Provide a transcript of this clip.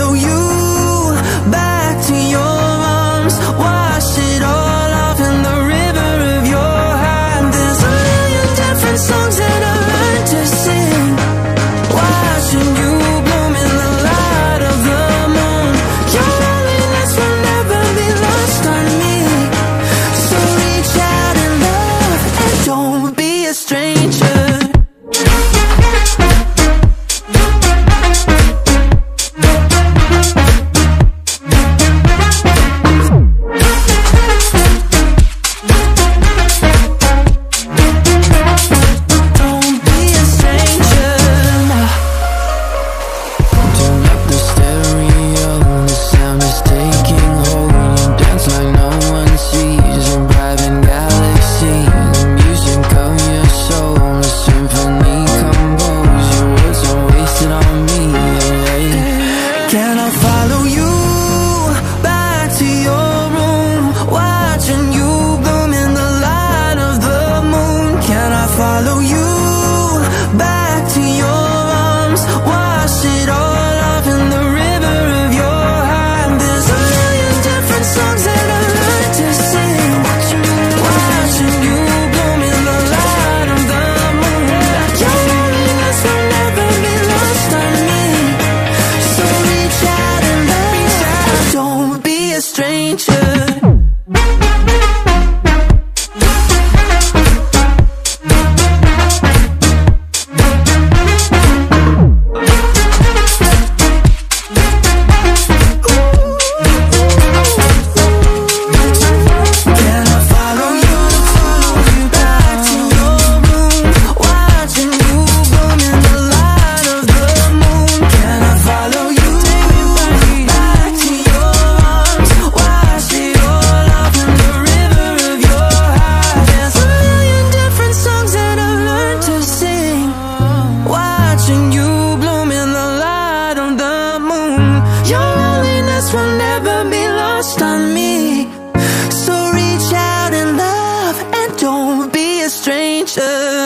follow you back to your arms Wash it all off in the river of your hand. There's a million different songs that I learned to sing. Watching you bloom in the light of the moon. Your loneliness will never be lost on me. So reach out in love and don't be a stranger. attention